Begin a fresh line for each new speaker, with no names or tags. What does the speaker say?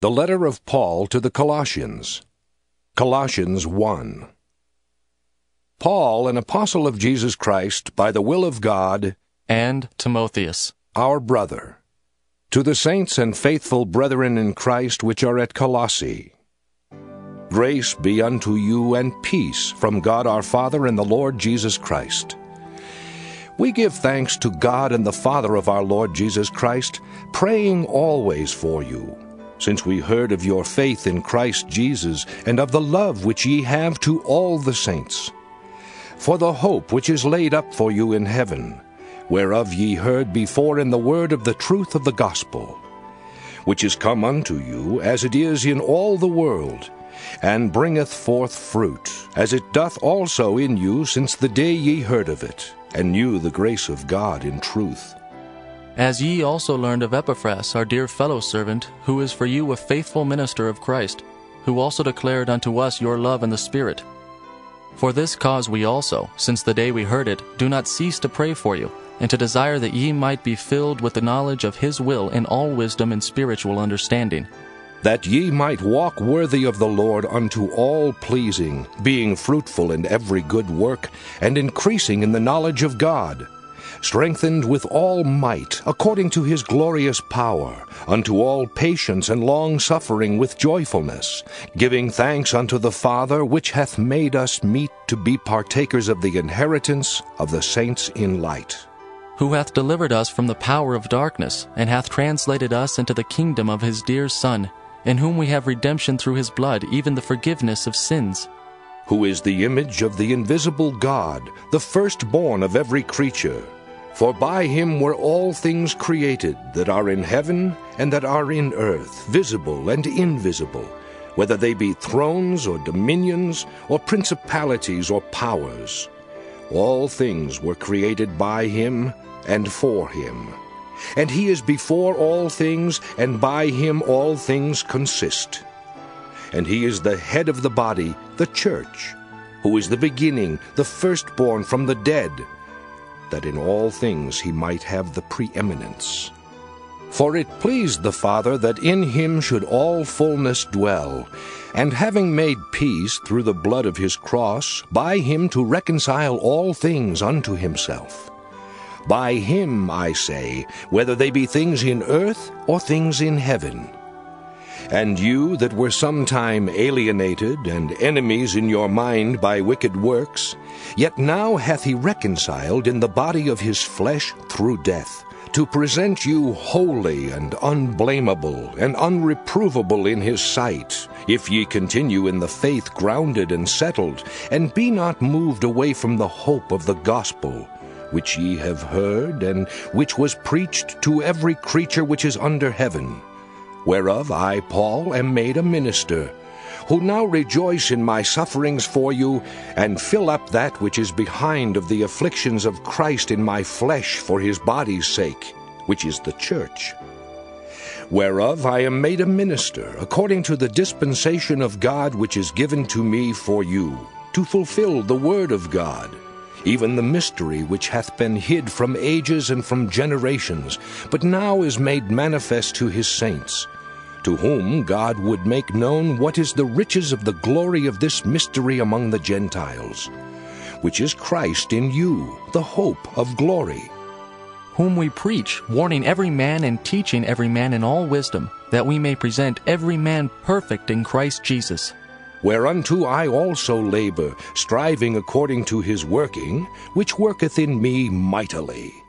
The letter of Paul to the Colossians. Colossians 1. Paul, an apostle of Jesus Christ, by the will of God,
and Timotheus,
our brother, to the saints and faithful brethren in Christ which are at Colossae. Grace be unto you and peace from God our Father and the Lord Jesus Christ. We give thanks to God and the Father of our Lord Jesus Christ, praying always for you, since we heard of your faith in Christ Jesus and of the love which ye have to all the saints. For the hope which is laid up for you in heaven, whereof ye heard before in the word of the truth of the gospel, which is come unto you as it is in all the world, and bringeth forth fruit, as it doth also in you since the day ye heard of it, and knew the grace of God in truth.
As ye also learned of Epaphras, our dear fellow servant, who is for you a faithful minister of Christ, who also declared unto us your love in the Spirit. For this cause we also, since the day we heard it, do not cease to pray for you, and to desire that ye might be filled with the knowledge of his will in all wisdom and spiritual understanding
that ye might walk worthy of the Lord unto all pleasing, being fruitful in every good work, and increasing in the knowledge of God, strengthened with all might, according to his glorious power, unto all patience and long suffering with joyfulness, giving thanks unto the Father, which hath made us meet to be partakers of the inheritance of the saints in light.
Who hath delivered us from the power of darkness, and hath translated us into the kingdom of his dear Son, in whom we have redemption through his blood, even the forgiveness of sins.
Who is the image of the invisible God, the firstborn of every creature. For by him were all things created, that are in heaven and that are in earth, visible and invisible, whether they be thrones or dominions, or principalities or powers. All things were created by him and for him and he is before all things, and by him all things consist. And he is the head of the body, the church, who is the beginning, the firstborn from the dead, that in all things he might have the preeminence. For it pleased the Father that in him should all fullness dwell, and having made peace through the blood of his cross, by him to reconcile all things unto himself by him, I say, whether they be things in earth or things in heaven. And you that were sometime alienated and enemies in your mind by wicked works, yet now hath he reconciled in the body of his flesh through death, to present you holy and unblameable and unreprovable in his sight, if ye continue in the faith grounded and settled, and be not moved away from the hope of the gospel which ye have heard, and which was preached to every creature which is under heaven, whereof I, Paul, am made a minister, who now rejoice in my sufferings for you, and fill up that which is behind of the afflictions of Christ in my flesh for his body's sake, which is the church. Whereof I am made a minister, according to the dispensation of God which is given to me for you, to fulfill the word of God even the mystery which hath been hid from ages and from generations, but now is made manifest to his saints, to whom God would make known what is the riches of the glory of this mystery among the Gentiles, which is Christ in you, the hope of glory.
Whom we preach, warning every man and teaching every man in all wisdom, that we may present every man perfect in Christ Jesus
whereunto I also labor, striving according to his working, which worketh in me mightily.